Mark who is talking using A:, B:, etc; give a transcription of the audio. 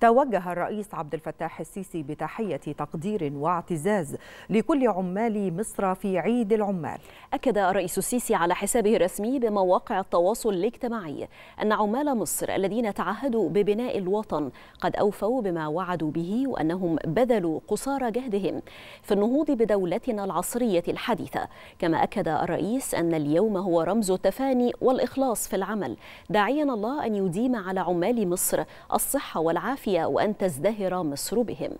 A: توجه الرئيس عبد الفتاح السيسي بتحية تقدير واعتزاز لكل عمال مصر في عيد العمال.
B: أكد الرئيس السيسي على حسابه الرسمي بمواقع التواصل الاجتماعي أن عمال مصر الذين تعهدوا ببناء الوطن قد أوفوا بما وعدوا به وأنهم بذلوا قصارى جهدهم في النهوض بدولتنا العصرية الحديثة. كما أكد الرئيس أن اليوم هو رمز التفاني والإخلاص في العمل. داعيا الله أن يديم على عمال مصر الصحة والعافية وأن تزدهر مصر بهم.